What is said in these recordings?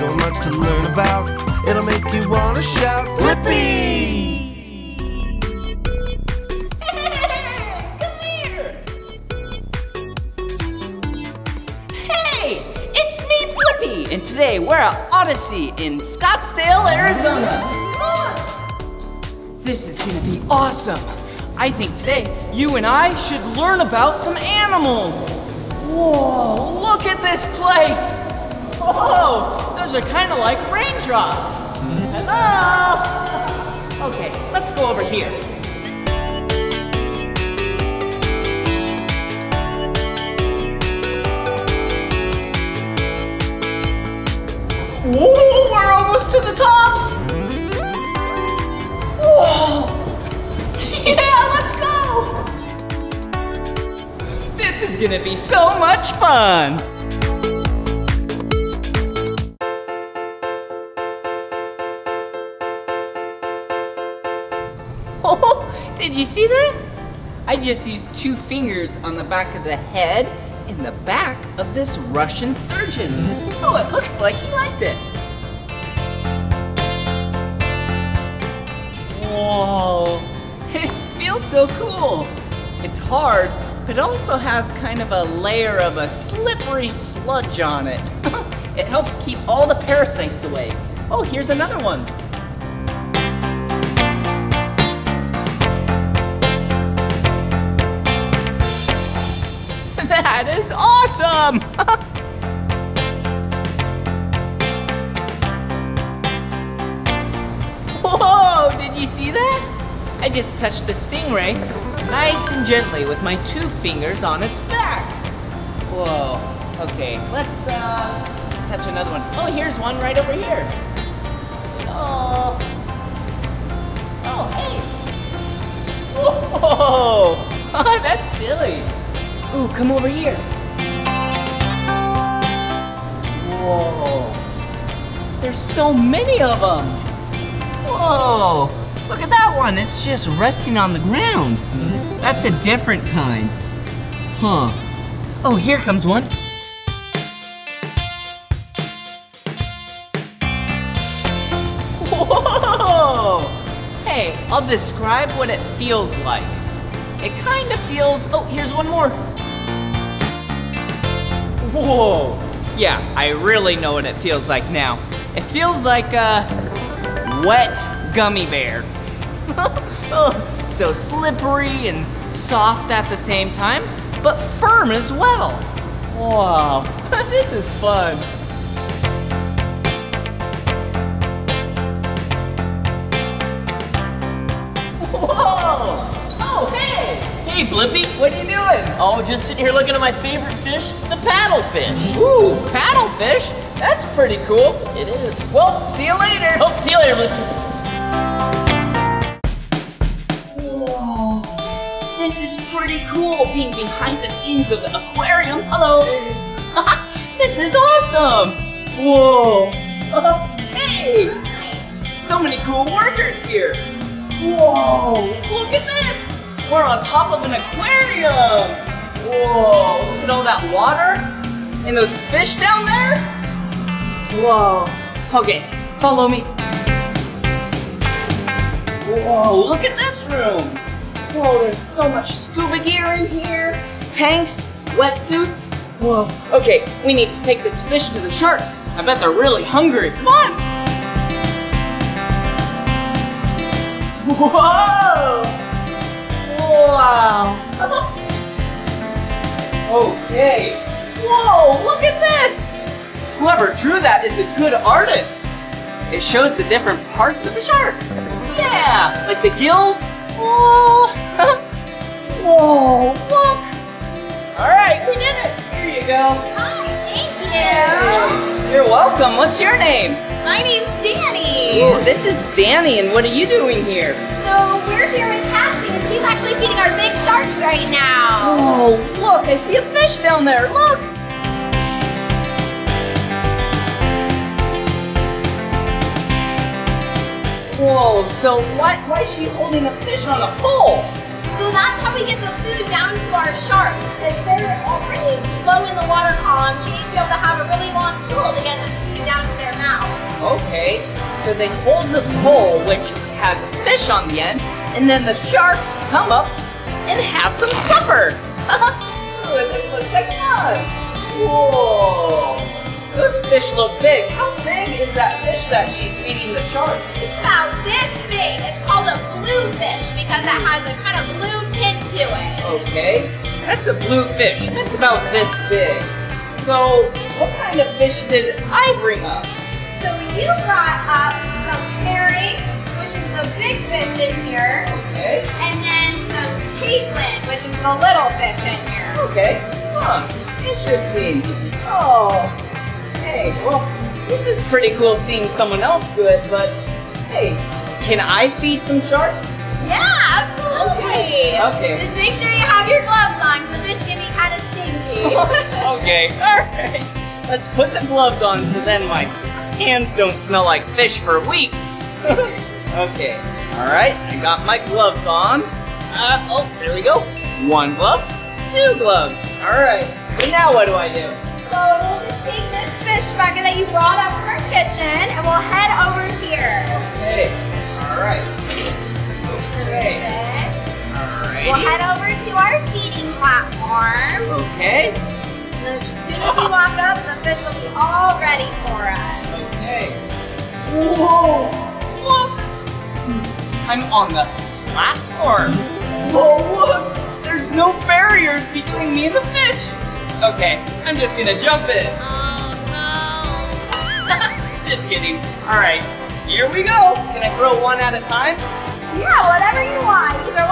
so much to learn about. It'll make you wanna shout, Blippi! Hey, it's me, Blippi, and today we're at OdySea in Scottsdale, Arizona. This is gonna be awesome. I think today you and I should learn about some animals. Whoa, look at this place. Whoa, those are kind of like raindrops. Hello? Okay, let's go over here. Whoa, we're almost to the top. Whoa. Yeah, let's go. This is gonna be so much fun. You see that? I just used two fingers on the back of the head and the back of this Russian sturgeon. Oh, it looks like he liked it. Whoa, it feels so cool. It's hard, but it also has kind of a layer of a slippery sludge on it. it helps keep all the parasites away. Oh, here's another one. Awesome! Whoa, did you see that? I just touched the stingray nice and gently with my two fingers on its back. Whoa, okay, let's, uh, let's touch another one. Oh, here's one right over here. Oh, oh, hey. Whoa, that's silly. Ooh, come over here. There's so many of them. Whoa. Look at that one. It's just resting on the ground. That's a different kind. Huh. Oh, here comes one. Whoa! Hey, I'll describe what it feels like. It kind of feels, oh, here's one more. Whoa. Yeah, I really know what it feels like now. It feels like a wet gummy bear. oh, so slippery and soft at the same time, but firm as well. Wow, this is fun. Whoa! Oh, hey! Hey, Blippi, what are you doing? Oh, just sitting here looking at my favorite fish, the paddlefish. Ooh, paddlefish? That's pretty cool. It is. Well, see you later. Hope Oh, see you later. Whoa, this is pretty cool being behind the scenes of the aquarium. Hello. this is awesome. Whoa. hey, so many cool workers here. Whoa, look at this. We're on top of an aquarium. Whoa, look at all that water and those fish down there. Whoa. Okay, follow me. Whoa, look at this room. Whoa, there's so much scuba gear in here. Tanks, wetsuits. Whoa. Okay, we need to take this fish to the sharks. I bet they're really hungry. Come on. Whoa! Wow. okay. Whoa, look at this. Whoever drew that is a good artist. It shows the different parts of a shark. Yeah, like the gills. Whoa. Whoa, look. All right, we did it. Here you go. Hi, thank you. You're welcome. What's your name? My name's Danny. Ooh, this is Danny, and what are you doing here? So we're here with Cassie, and she's actually feeding our big sharks right now. Oh, look, I see a fish down there. Look. Whoa, so what, why is she holding a fish on a pole? So that's how we get the food down to our sharks. If they're already low in the water column, she needs to be able to have a really long tool to get the food down to their mouth. Okay, so they hold the pole, which has a fish on the end, and then the sharks come up and have some supper. Ooh, this looks like fun. Whoa, those fish look big. How big is that fish that she's feeding the sharks? It's about this big. It's called a bluefish because it has a kind of blue tint to it. Okay, that's a blue fish. That's about this big. So, what kind of fish did I bring up? So you brought up some herring, which is the big fish in here, Okay, and then some peatland, which is the little fish in here. okay. Huh, interesting. Oh, hey, well, this is pretty cool seeing someone else do it, but hey, can I feed some sharks? Yeah, absolutely. Okay. Just make sure you have your gloves on, because the fish can be kind of stinky. okay, alright. Let's put the gloves on so then my hands don't smell like fish for weeks. okay, alright, I got my gloves on. Uh, oh, there we go. One glove, two gloves. Alright, and now what do I do? So we'll just take fish bucket that you brought up from our kitchen, and we'll head over here. Okay, alright. Okay, Next, alrighty. We'll head over to our feeding platform. Okay, As soon as we walk up, the fish will be all ready for us. okay. Whoa, look! I'm on the platform. Whoa, look! There's no barriers between me and the fish. Okay, I'm just gonna jump in. Just kidding. Alright, here we go. Can I throw one at a time? Yeah, whatever you want. Either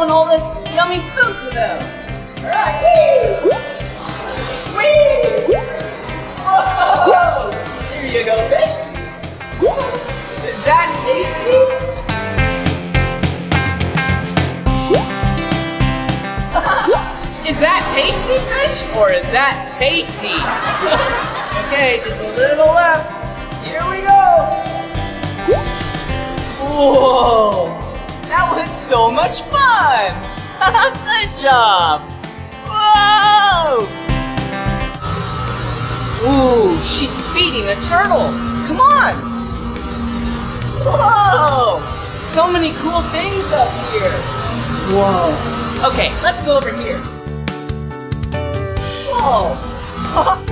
I'm all this yummy food to them! Alright, whee! Whee! Whoa! Here you go, fish! Is that tasty? Is that tasty fish or is that tasty? okay, just a little left. Here we go. Whoa, that was so much fun. Good job. Whoa. Ooh, she's feeding a turtle. Come on. Whoa, so many cool things up here. Whoa. Okay, let's go over here. Whoa!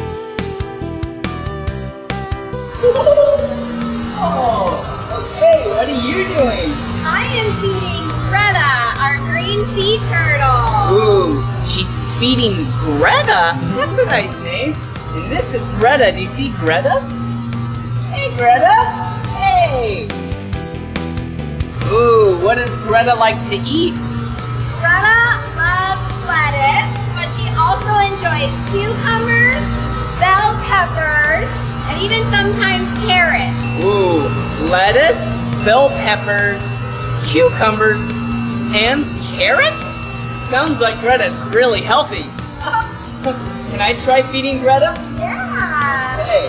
oh, okay, what are you doing? I am feeding Greta, our green sea turtle. Ooh, she's feeding Greta. That's a nice name. And this is Greta. Do you see Greta? Hey, Greta. Hey. Ooh, what does Greta like to eat? Greta loves lettuce, but she also enjoys cucumbers, bell peppers, and even sometimes carrots. Ooh, lettuce, bell peppers, cucumbers, and carrots? Sounds like Greta's really healthy. Can I try feeding Greta? Yeah. Hey,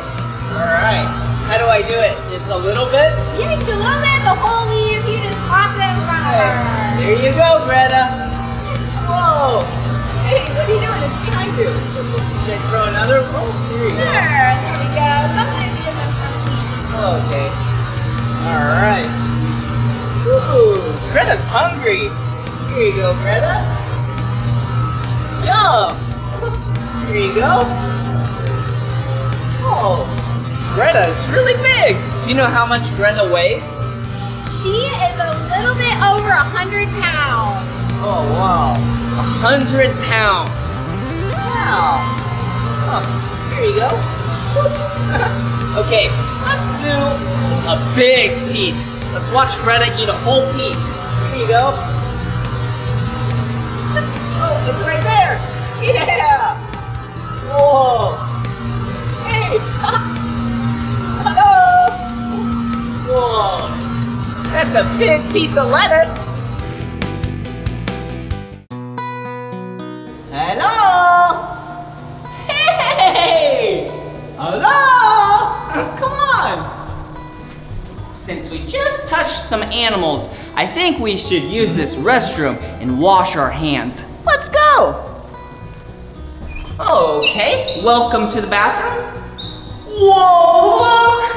alright. How do I do it? Just a little bit? Yeah, you can a little bit, the whole leaf, you just pop it in front of her. there you go, Greta. Whoa. Hey, what are you doing? It's behind you. Should I throw another? Oh, there you Sure, there we go. Sometimes she doesn't have go. Okay. Alright. Ooh, Greta's hungry. Here you go, Greta. Yum. Here you go. Oh, Greta is really big. Do you know how much Greta weighs? She is a little bit over a hundred pounds. Oh wow, a hundred pounds. Wow. Huh. Here you go. okay, let's do a big piece. Let's watch Greta eat a whole piece. Here you go. Oh, it's right there. Yeah. Whoa. Hey. Hello. Whoa. That's a big piece of lettuce. Some animals, I think we should use this restroom and wash our hands. Let's go! Okay, welcome to the bathroom. Whoa, look!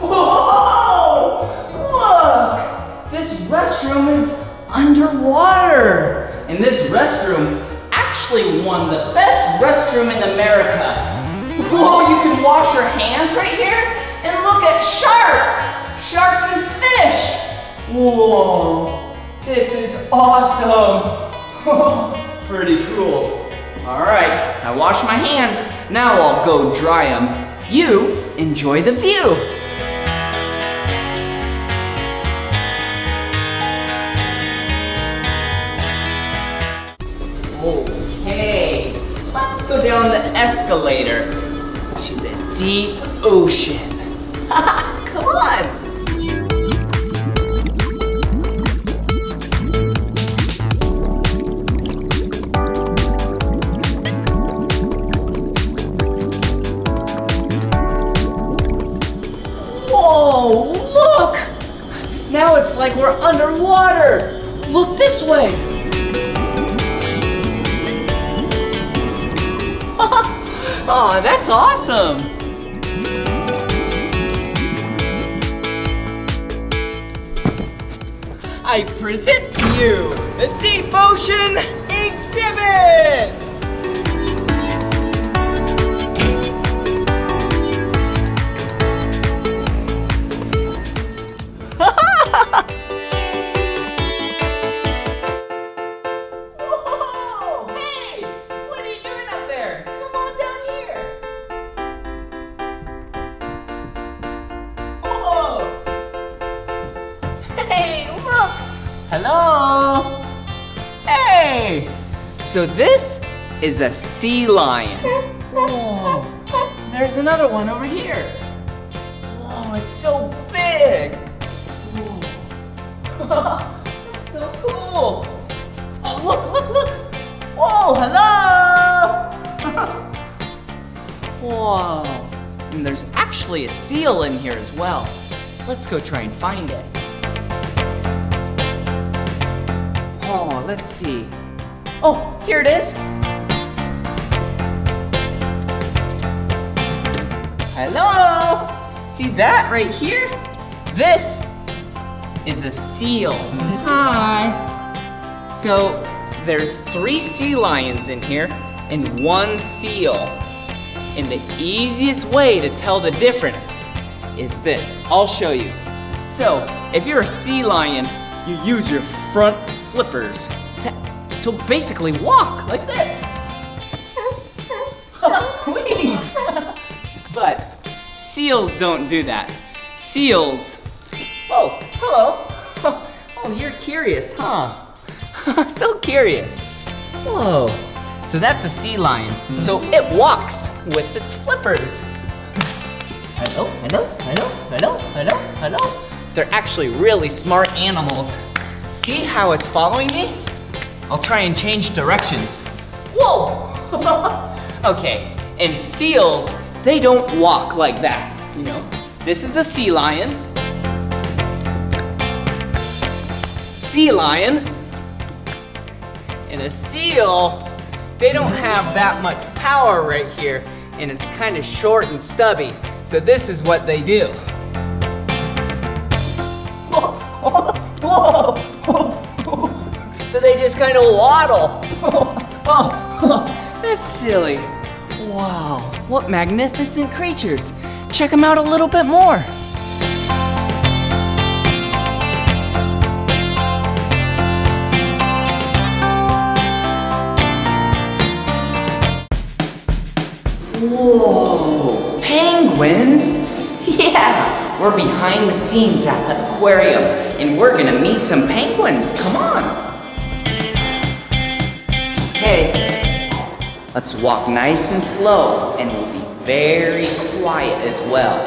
Whoa! Look! This restroom is underwater. And this restroom actually won the best restroom in America. Whoa, you can wash your hands right here? And look at shark! Sharks and fish! Whoa, this is awesome. Pretty cool. All right, I wash my hands. Now I'll go dry them. You enjoy the view. Okay, let's go down the escalator to the deep ocean. Like we're underwater. Look this way. oh, that's awesome. I present to you the Deep Ocean Exhibit! So this is a sea lion. Whoa! There's another one over here. Whoa, it's so big! That's so cool! Oh, look, look, look! Whoa, hello! Whoa. And there's actually a seal in here as well. Let's go try and find it. Oh, let's see. Oh, here it is. Hello! See that right here? This is a seal. Hi. So there's three sea lions in here and one seal. And the easiest way to tell the difference is this. I'll show you. So if you're a sea lion, you use your front flippers to, basically walk like this. Whee! but seals don't do that. Seals. Oh, hello. Oh, you're curious, huh? so curious. Whoa. So that's a sea lion. So it walks with its flippers. Hello, hello, hello, hello, hello, hello. They're actually really smart animals. See how it's following me? I'll try and change directions. Whoa! okay, and seals, they don't walk like that, you know? This is a sea lion. Sea lion. And a seal, they don't have that much power right here, and it's kind of short and stubby. So this is what they do. They just kind of waddle. Oh, oh, that's silly. Wow, what magnificent creatures. Check them out a little bit more. Whoa, penguins? Yeah, we're behind the scenes at the aquarium and we're gonna meet some penguins. Come on. Okay, let's walk nice and slow and we'll be very quiet as well.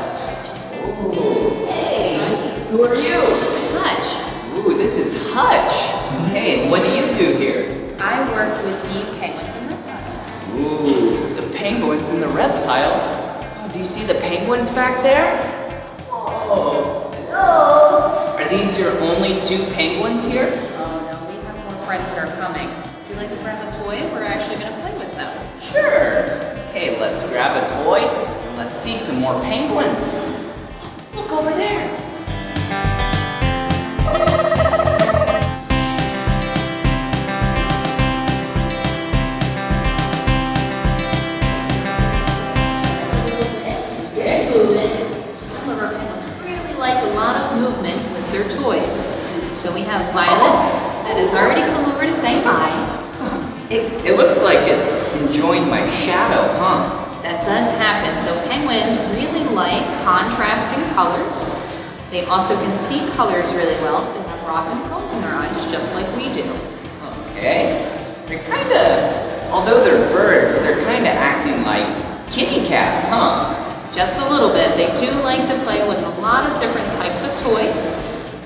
Ooh, hey, who are you? Hutch. Ooh, this is Hutch. Hey, what do you do here? I work with the penguins and reptiles. Ooh, the penguins and the reptiles. Oh, do you see the penguins back there? Oh, hello. Are Are these your only two penguins here? Oh no, we have more friends that are coming. Would you like to grab a toy? We're actually going to play with them. Sure. Okay, let's grab a toy and let's see some more penguins. Look over there. Very movement. Some of our penguins really like a lot of movement with their toys. So we have Violet that has already It, it looks like it's enjoying my shadow, huh? That does happen. So penguins really like contrasting colors. They also can see colors really well. They have rods and cones in their eyes, just like we do. Okay. They're kind of, although they're birds, they're kind of acting like kitty cats, huh? Just a little bit. They do like to play with a lot of different types of toys.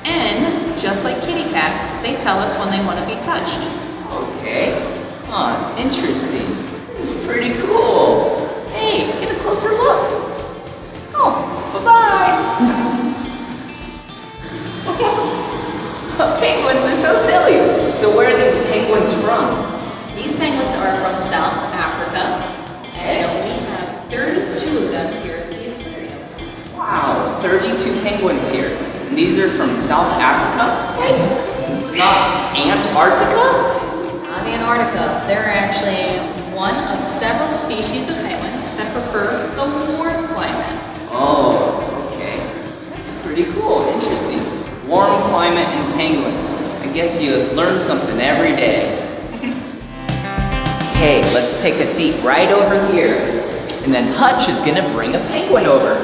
And just like kitty cats, they tell us when they want to be touched. Okay. Huh, interesting. This is pretty cool. Hey, get a closer look. Oh, bye-bye. penguins are so silly. So where are these penguins from? These penguins are from South Africa. And we have 32 of them here at the aquarium. Wow, 32 penguins here. And these are from South Africa? Yes. Not Antarctica? Antarctica. They're actually one of several species of penguins that prefer the warm climate. Oh, okay. That's pretty cool. Interesting. Warm climate and penguins. I guess you learn something every day. Okay, let's take a seat right over here. And then Hutch is gonna bring a penguin over.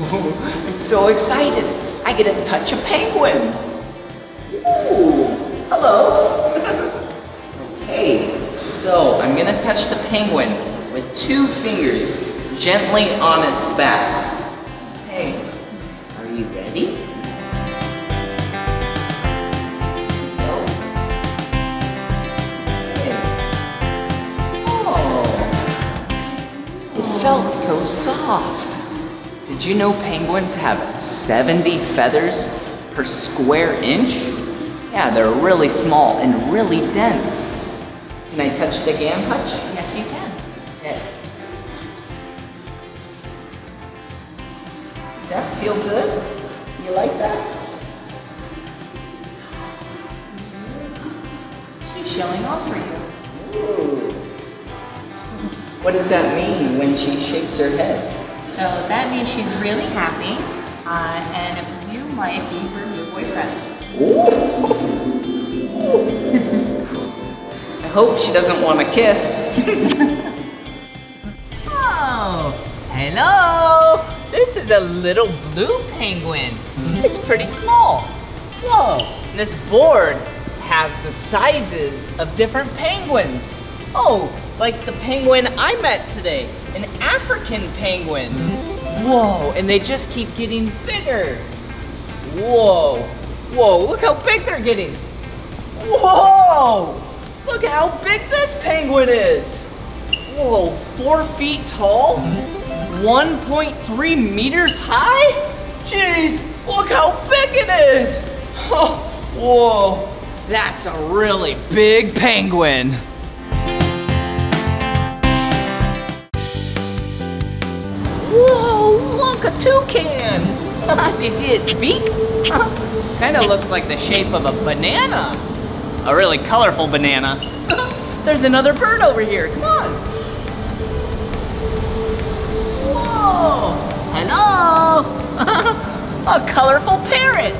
I'm so excited. I get to touch a penguin. Ooh, hello. Okay, so I'm gonna touch the penguin with two fingers gently on its back. Hey, are you ready? Oh, it felt so soft. Did you know penguins have 70 feathers per square inch? Yeah, they're really small and really dense. Can I touch the again, Hutch? Yes, you can. Okay. Does that feel good? You like that? She's showing off for you. Ooh. What does that mean when she shakes her head? So that means she's really happy, uh, and you might be her new boyfriend. I hope she doesn't want to kiss. oh, hello. This is a little blue penguin. It's pretty small. Whoa, this board has the sizes of different penguins. Oh, like the penguin I met today, an African penguin. Whoa, and they just keep getting bigger. Whoa, whoa, look how big they're getting. Whoa! Look at how big this penguin is! Whoa, four feet tall? 1.3 meters high? Jeez, look how big it is! Whoa, that's a really big penguin. Whoa, look, a toucan! Do you see its beak? kind of looks like the shape of a banana. A really colorful banana. There's another bird over here, come on. Whoa, hello. a colorful parrot.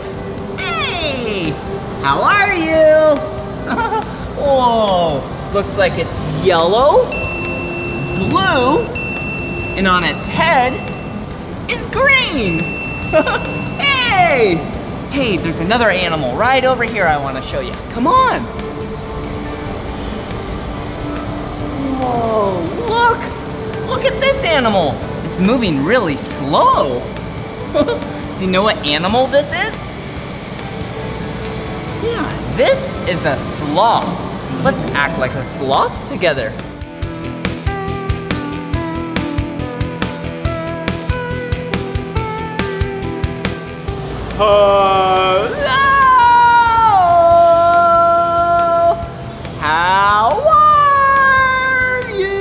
Hey, how are you? Whoa, looks like it's yellow, blue, and on its head is green. hey! Hey, there's another animal right over here I want to show you. Come on. Whoa, look! Look at this animal. It's moving really slow. Do you know what animal this is? Yeah, this is a sloth. Let's act like a sloth together. Hello! How are you?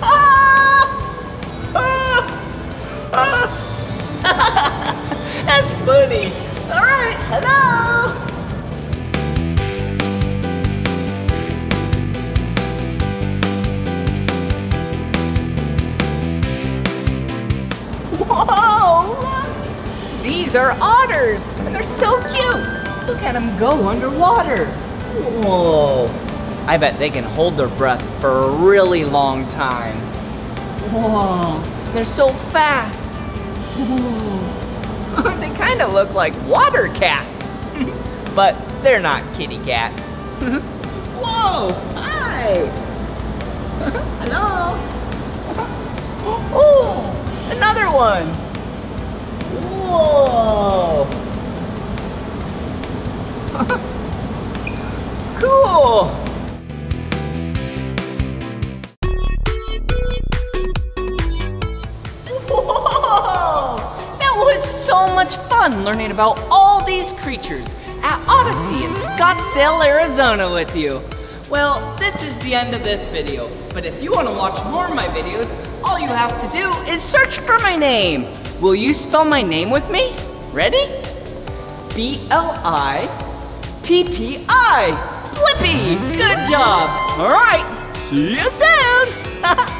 Ah! Ah! Ah! That's funny. All right, hello. These are otters, and they're so cute. Look at them go underwater. Whoa! I bet they can hold their breath for a really long time. Whoa! They're so fast. Whoa! they kind of look like water cats, but they're not kitty cats. Whoa! Hi! Hello! Oh, another one. Whoa. cool. Whoa! That was so much fun learning about all these creatures at OdySea in Scottsdale, Arizona with you. Well, this is the end of this video, but if you want to watch more of my videos, all you have to do is search for my name. Will you spell my name with me? Ready? B-L-I P-P-I. Blippi! Good job! All right, see you soon!